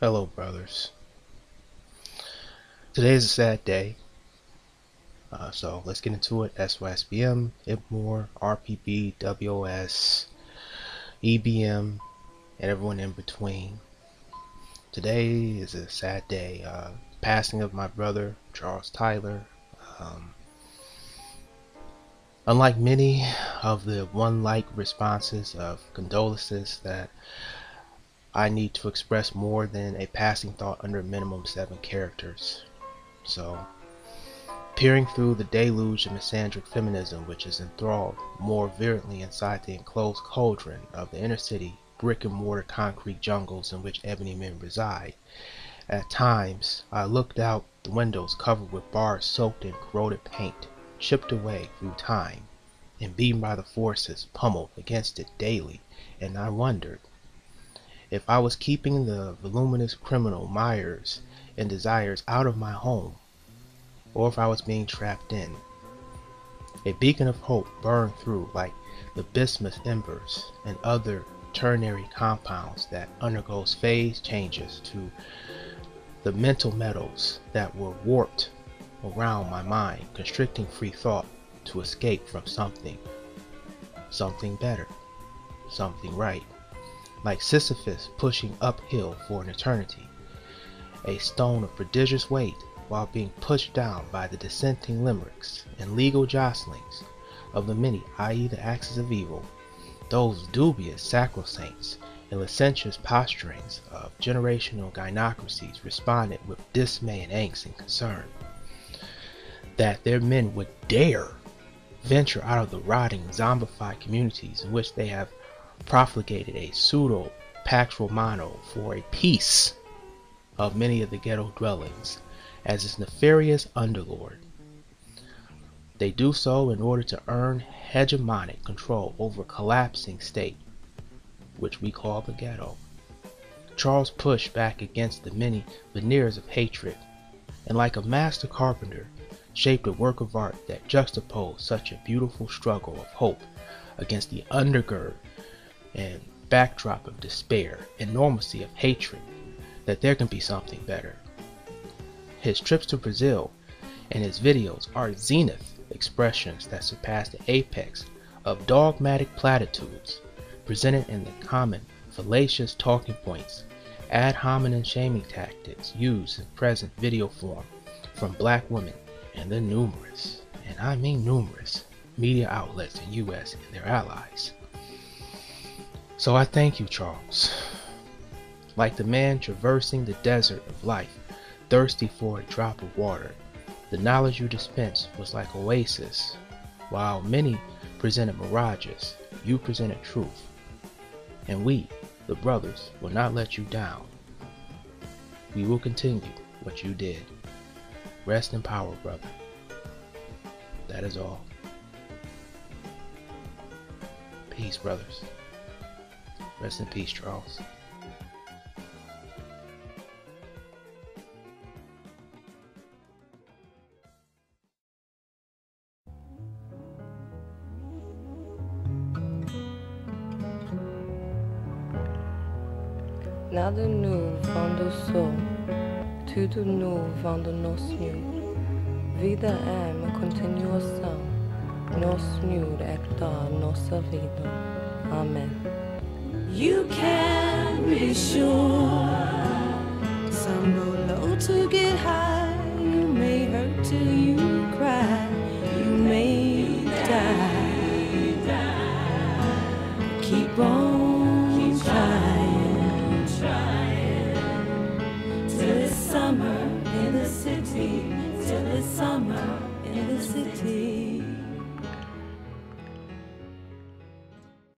Hello, brothers. Today is a sad day. Uh, so let's get into it. SYSBM, IPMOR, RPB, WOS, EBM, and everyone in between. Today is a sad day. Uh, passing of my brother, Charles Tyler. Um, unlike many of the one-like responses of condolences that I need to express more than a passing thought under minimum seven characters. So, peering through the deluge of misandric feminism which is enthralled more virulently inside the enclosed cauldron of the inner city brick and mortar concrete jungles in which ebony men reside, at times I looked out the windows covered with bars soaked in corroded paint, chipped away through time, and beaten by the forces pummeled against it daily, and I wondered if I was keeping the voluminous criminal Myers and desires out of my home, or if I was being trapped in. A beacon of hope burned through like the bismuth embers and other ternary compounds that undergoes phase changes to the mental metals that were warped around my mind, constricting free thought to escape from something, something better, something right like Sisyphus pushing uphill for an eternity, a stone of prodigious weight while being pushed down by the dissenting limericks and legal jostlings of the many, i.e., the axes of evil, those dubious sacrosaints and licentious posturings of generational gynocracies responded with dismay and angst and concern that their men would dare venture out of the rotting, zombified communities in which they have profligated a pseudo Pax Romana for a piece of many of the ghetto dwellings as its nefarious underlord. They do so in order to earn hegemonic control over a collapsing state, which we call the ghetto. Charles pushed back against the many veneers of hatred, and like a master carpenter, shaped a work of art that juxtaposed such a beautiful struggle of hope against the undergird and backdrop of despair enormity of hatred that there can be something better. His trips to Brazil and his videos are zenith expressions that surpass the apex of dogmatic platitudes presented in the common fallacious talking points ad hominem shaming tactics used in present video form from black women and the numerous, and I mean numerous, media outlets in US and their allies. So I thank you, Charles. Like the man traversing the desert of life, thirsty for a drop of water, the knowledge you dispensed was like oasis. While many presented mirages, you presented truth. And we, the brothers, will not let you down. We will continue what you did. Rest in power, brother. That is all. Peace, brothers. Rest in peace, Charles. Nada nu van do sol, tudo nu van do nosso nu. Vida é uma continuação, nosso nu é da nossa vida. Amém. You can be sure some go low to get high. You may hurt till you cry. You may die. Keep on trying, till it's summer in the city. Till it's summer in the city.